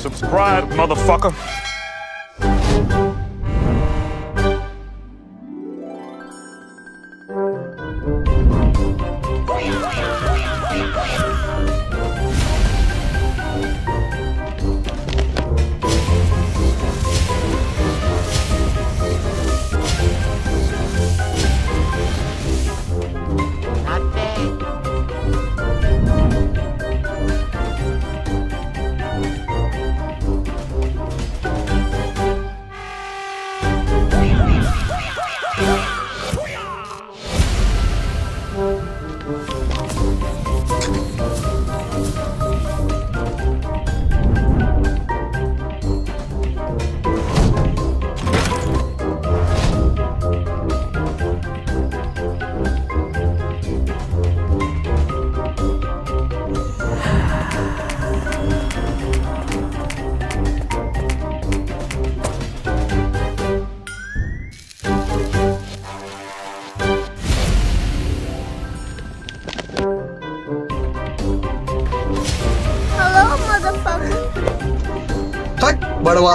Subscribe, motherfucker. बड़वा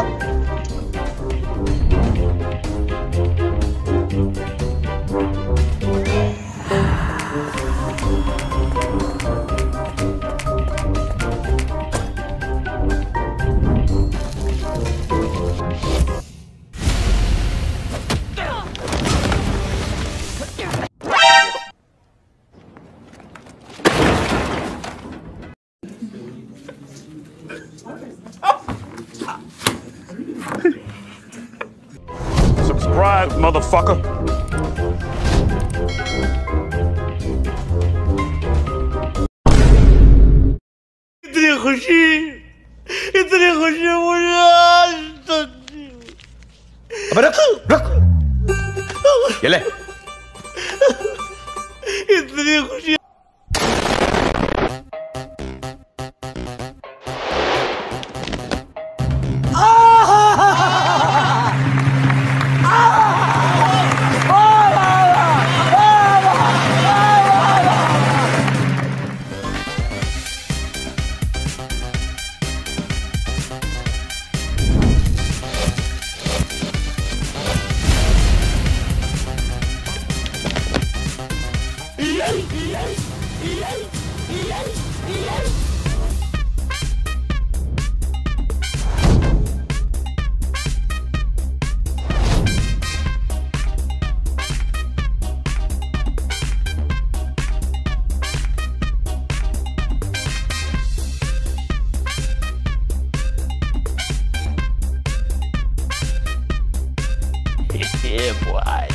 बड़वा Subscribe, motherfucker. इतनी खुशी इतनी खुशी मुझे आज तक नहीं हुई। अबे रुक रुक ये ले इतनी खुशी yeah, boy.